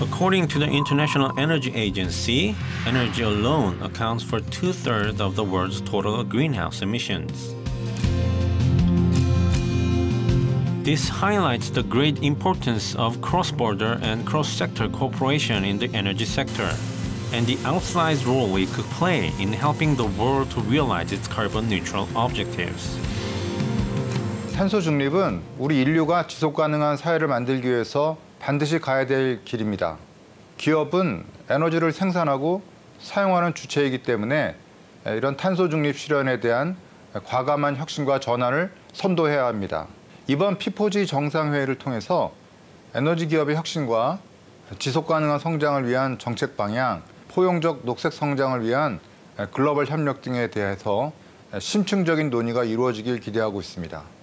According to the International Energy Agency, energy alone accounts for two thirds of the world's total greenhouse emissions. This highlights the great importance of cross border and cross sector cooperation in the energy sector and the outsized role it could play in helping the world to realize its carbon neutral objectives. 탄소 중립은 우리 인류가 지속 가능한 사회를 만들기 위해서 반드시 가야 될 길입니다. 기업은 에너지를 생산하고 사용하는 주체이기 때문에 이런 탄소 중립 실현에 대한 과감한 혁신과 전환을 선도해야 합니다. 이번 피포지 정상회의를 통해서 에너지 기업의 혁신과 지속 가능한 성장을 위한 정책 방향, 포용적 녹색 성장을 위한 글로벌 협력 등에 대해서 심층적인 논의가 이루어지길 기대하고 있습니다.